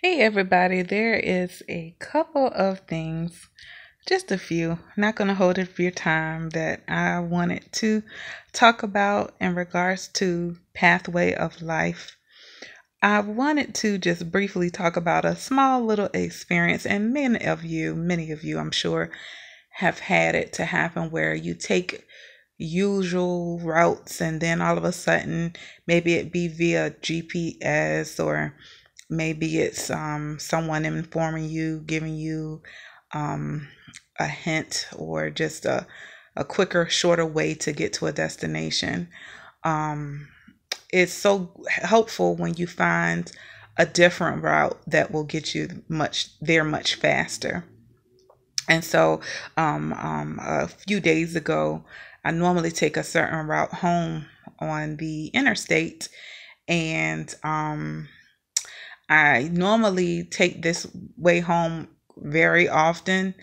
Hey, everybody, there is a couple of things, just a few, not going to hold it for your time, that I wanted to talk about in regards to pathway of life. I wanted to just briefly talk about a small little experience, and many of you, many of you, I'm sure, have had it to happen where you take usual routes and then all of a sudden maybe it be via GPS or maybe it's um, someone informing you, giving you um, a hint, or just a, a quicker, shorter way to get to a destination. Um, it's so helpful when you find a different route that will get you much there much faster. And so, um, um, a few days ago, I normally take a certain route home on the interstate, and um, I normally take this way home very often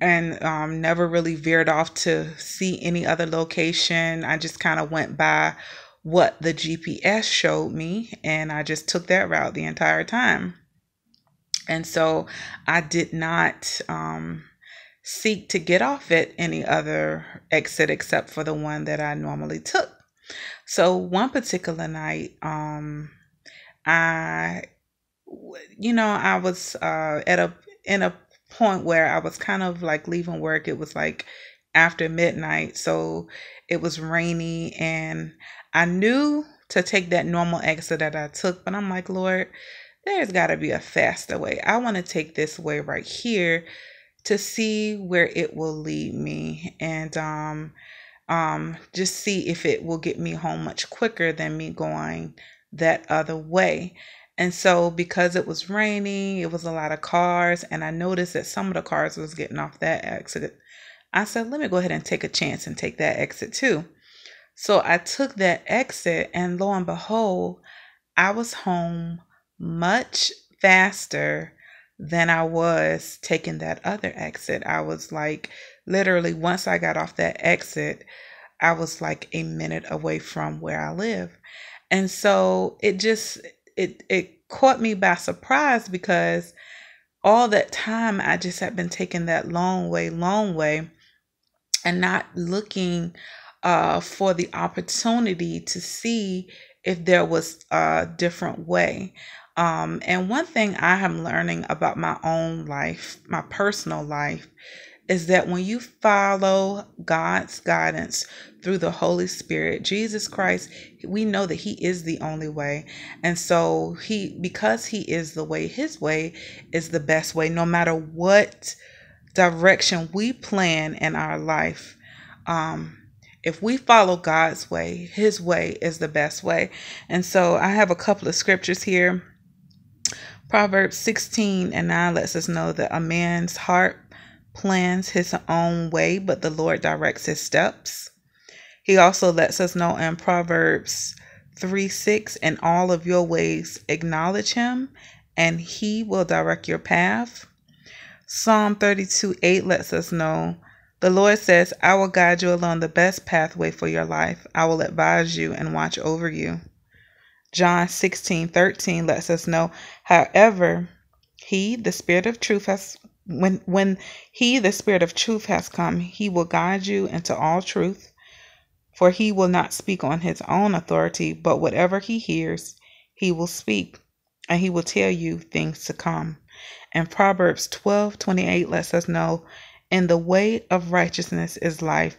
and um, never really veered off to see any other location. I just kind of went by what the GPS showed me and I just took that route the entire time. And so I did not um, seek to get off at any other exit except for the one that I normally took. So one particular night, um, I you know, I was uh, at a in a point where I was kind of like leaving work. It was like after midnight, so it was rainy, and I knew to take that normal exit that I took, but I'm like, Lord, there's got to be a faster way. I want to take this way right here to see where it will lead me, and um, um, just see if it will get me home much quicker than me going that other way. And so because it was raining, it was a lot of cars, and I noticed that some of the cars was getting off that exit. I said, let me go ahead and take a chance and take that exit too. So I took that exit, and lo and behold, I was home much faster than I was taking that other exit. I was like, literally, once I got off that exit, I was like a minute away from where I live. And so it just it it caught me by surprise because all that time I just had been taking that long way, long way, and not looking uh, for the opportunity to see if there was a different way. Um, and one thing I am learning about my own life, my personal life, is that when you follow God's guidance through the Holy Spirit, Jesus Christ, we know that he is the only way. And so he because he is the way, his way is the best way no matter what direction we plan in our life. Um if we follow God's way, his way is the best way. And so I have a couple of scriptures here. Proverbs 16 and 9 lets us know that a man's heart plans his own way, but the Lord directs his steps. He also lets us know in Proverbs 3 6, in all of your ways acknowledge him, and he will direct your path. Psalm 32 8 lets us know the Lord says, I will guide you along the best pathway for your life. I will advise you and watch over you. John 16 13 lets us know, however, he, the Spirit of truth, has when when he the spirit of truth has come he will guide you into all truth for he will not speak on his own authority but whatever he hears he will speak and he will tell you things to come. And proverbs 12 28 lets us know in the way of righteousness is life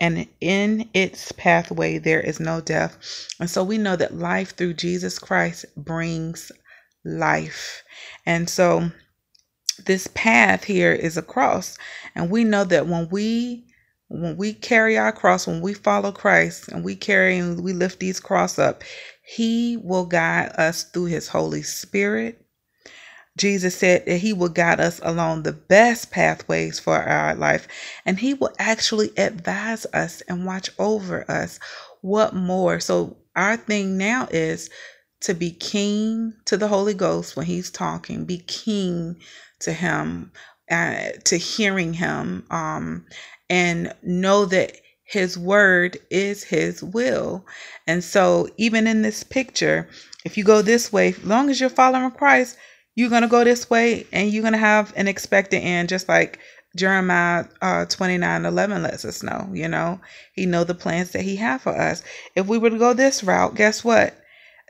and in its pathway there is no death. And so we know that life through jesus christ brings life. And so this path here is a cross. And we know that when we when we carry our cross when we follow christ and we carry and we lift these cross up he will guide us through his holy spirit. Jesus said that he will guide us along the best pathways for our life. And he will actually advise us and watch over us. What more? So our thing now is to be keen to the Holy Ghost when He's talking, be keen to Him, uh, to hearing Him, um, and know that His word is His will. And so, even in this picture, if you go this way, as long as you're following Christ, you're going to go this way and you're going to have an expected end, just like Jeremiah uh, 29 11 lets us know. You know, He know the plans that He have for us. If we were to go this route, guess what?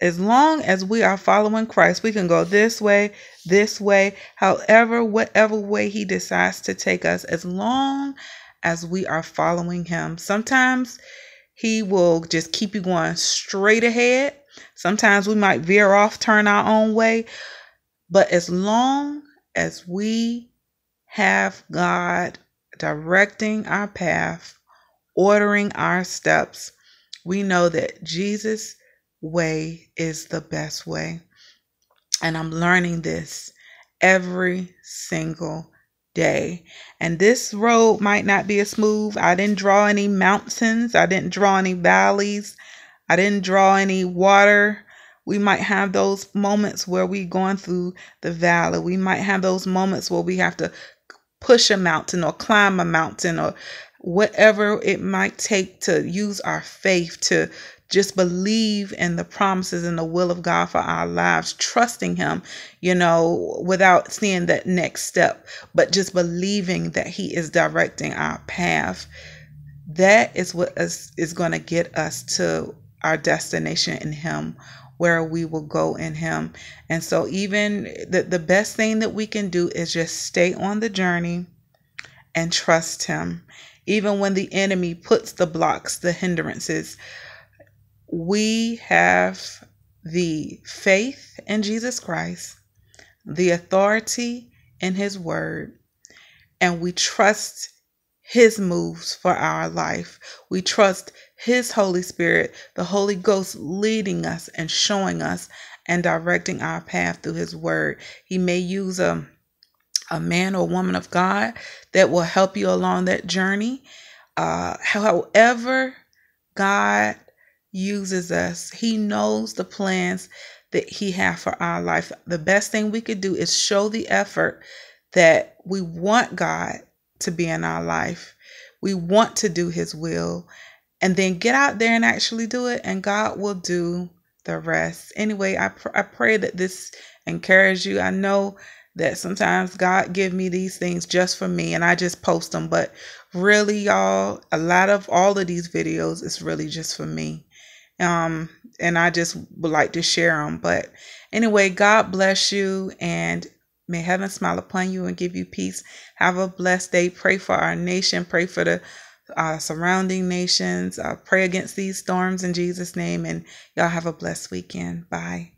As long as we are following Christ, we can go this way, this way, however, whatever way He decides to take us, as long as we are following Him. Sometimes He will just keep you going straight ahead. Sometimes we might veer off, turn our own way. But as long as we have God directing our path, ordering our steps, we know that Jesus' way is the best way. And I'm learning this every single day. And this road might not be as smooth. I didn't draw any mountains, I didn't draw any valleys, I didn't draw any water. We might have those moments where we're going through the valley. We might have those moments where we have to push a mountain or climb a mountain or whatever it might take to use our faith to just believe in the promises and the will of God for our lives, trusting Him, you know, without seeing that next step, but just believing that He is directing our path. That is what is, is going to get us to our destination in Him, where we will go in Him. And so, even the, the best thing that we can do is just stay on the journey and trust Him. Even when the enemy puts the blocks, the hindrances, we have the faith in Jesus Christ, the authority in His Word, and we trust His moves for our life. We trust his Holy Spirit, the Holy Ghost leading us and showing us and directing our path through His Word. He may use a, a man or woman of God that will help you along that journey. Uh, however, God uses us, He knows the plans that He has for our life. The best thing we could do is show the effort that we want God to be in our life. We want to do His will and then get out there and actually do it, and God will do the rest. Anyway, I, pr- I pray that this encourage you. I know that sometimes God give me these things just for me and I just post them, but really y'all, a lot of all of these videos is really just for me. Um and I just would like to share them. But anyway, God bless you and may heaven smile upon you and give you peace. Have a blessed day. Pray for our nation. Pray for the uh, surrounding nations. Uh, pray against these storms in Jesus' name. And y'all have a blessed weekend. Bye.